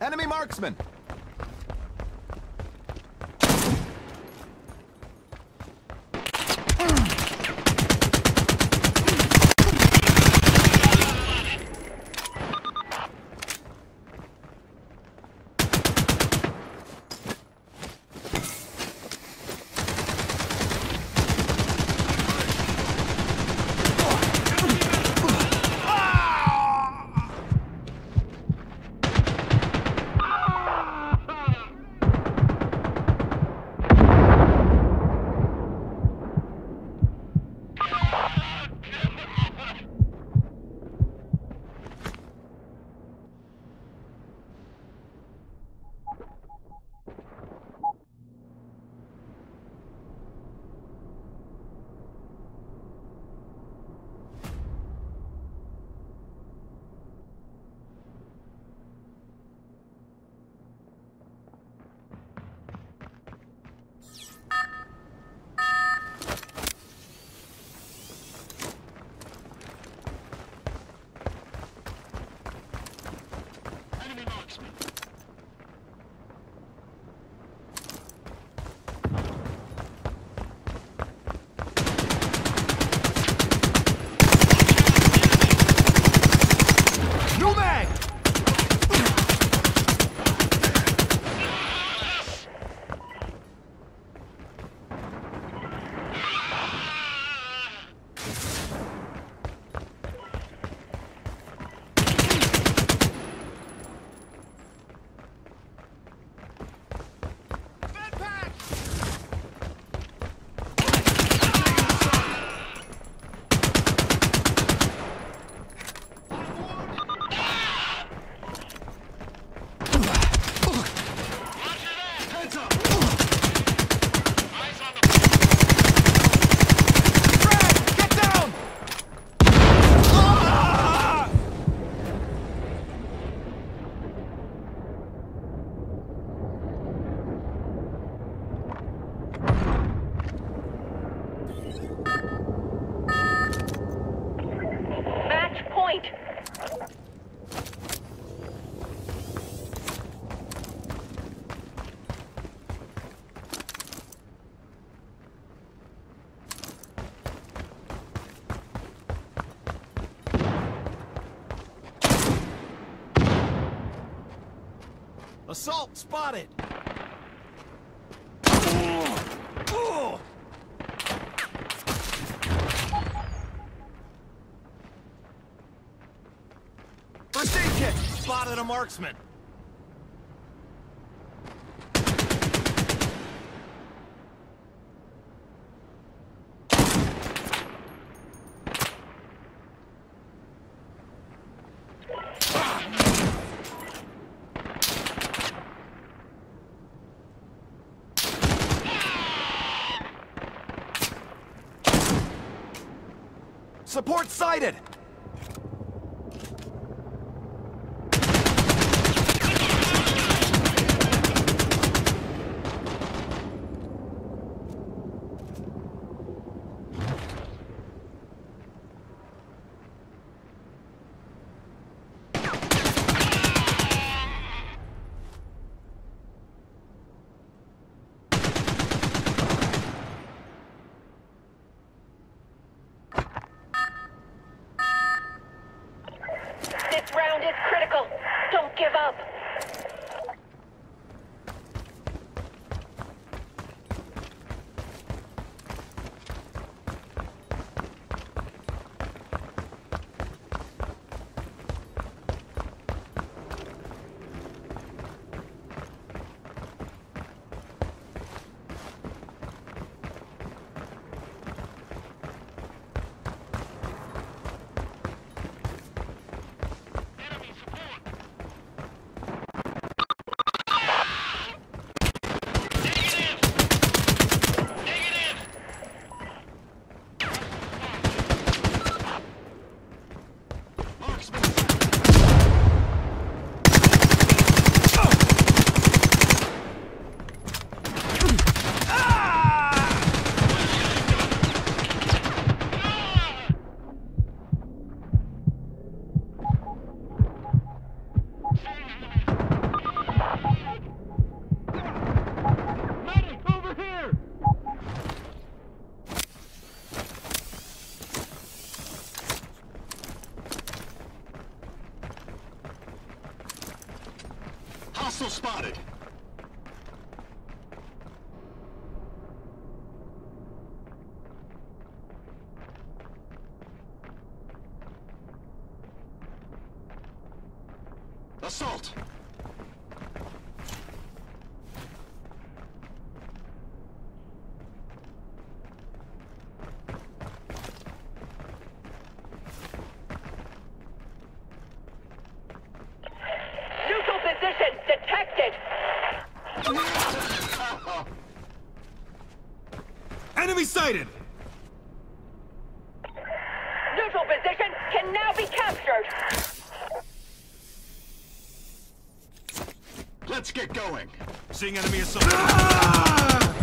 Enemy marksman! Assault spotted! First aid kit! Spotted a marksman! Support sighted! This round is critical. Don't give up. Hostile spotted. Assault! Neutral position detected. Enemy sighted! Neutral position can now be captured. Let's get going. Seeing enemy assault. Ah!